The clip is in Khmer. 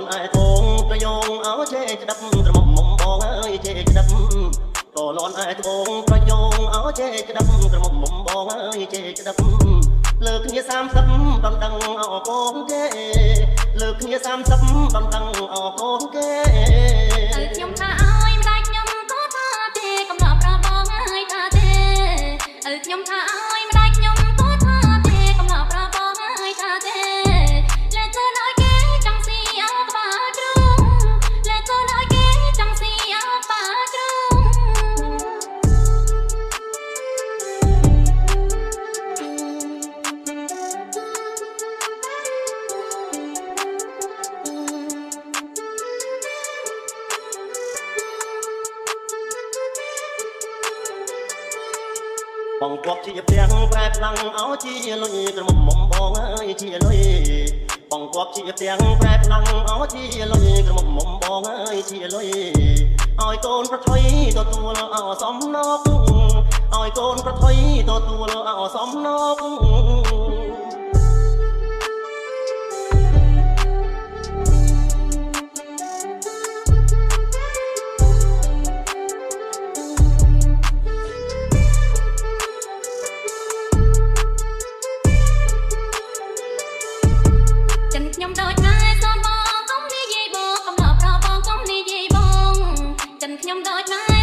នឯធងប្រយងអើជេក្តាប់ត្រមុំមុំបងអើយជេក្តាប់តលនឯធងប្រយងអើជេក្តាប់ត្រមុំមុំបងអើយជេក្តាប់លើកគ្នា30ដំដឹងអោកូនគេលើកគ្នា30ដំដឹងអោកូនគេទៅខ្ញុំថាអើយម្ដាច់ខ្ញុំក៏ថាទេកំណត់ប្របងអើយថាទេទៅខ្ញុំថាអើយ បងគប់ជាផ្ទាំងប្រែផ្លាំងអោជាលុយក្រមុំមុំបងអើយជាលុយបងគប់ជាផ្ទាំងប្រែផ្លាំងអោជាលុយក្រមុំមុំបងអើយជាលុយឲ្យកូនប្រថុយទទួលអោសំណកឲ្យកូនប្រថុយទទួលអោសំណក nhóm đôi mắt